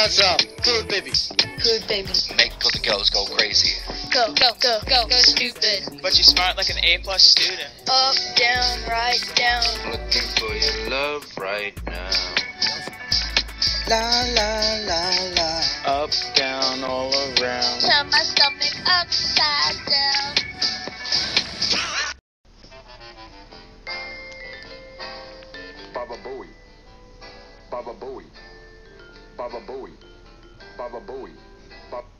got some good baby. Good baby. Make the girls go crazy. Go, go, go, go, go, stupid. But you smart like an A plus student. Up, down, right, down. Looking for your love right now. La la la la. Up, down, all around. Turn my stomach upside down. Baba Booey. Baba Booey. Baba Booey. Baba Booey. Baba